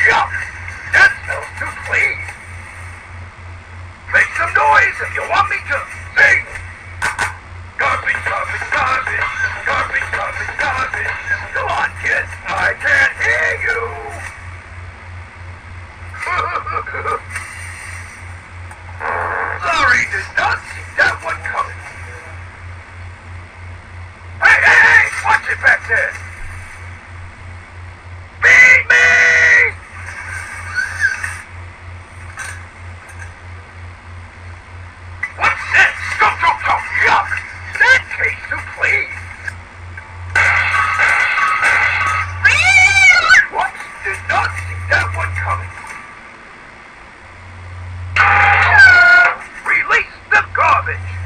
Yuck! That smells too clean! Make some noise if you want me to! Sing! Garbage, garbage, garbage! Garbage, garbage, garbage! Come on, kids! I can't hear you! Sorry, did not see that one coming! Hey, hey, hey! Watch it back there! salvation.